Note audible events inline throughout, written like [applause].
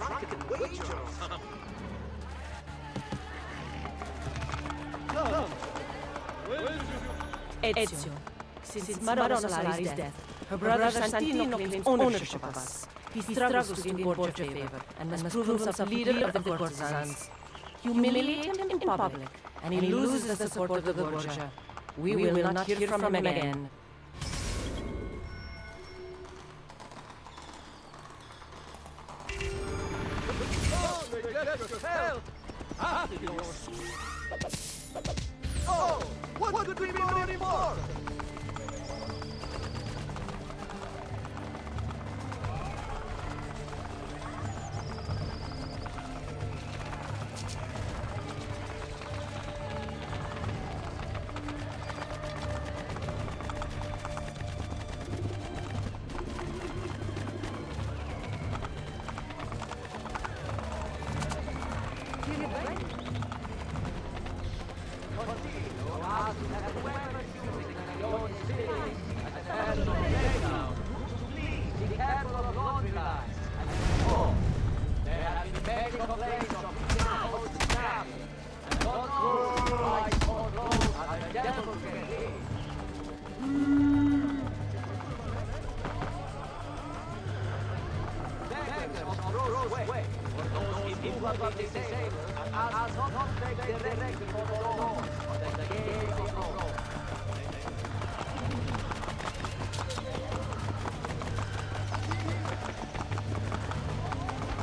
drunken wagers. [laughs] Ezio. Since Madonna Solari's death, her brother Santino claims ownership of us. He struggles to gain Borgia favor and must prove himself leader of the courtesans. Humiliate him in public, and he loses the support of the Borgia. We will not hear from him again. Oh, こっち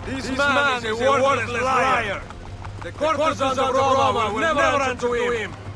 This, man, is a worthless liar. The courtesans of the Roma will never answer to him.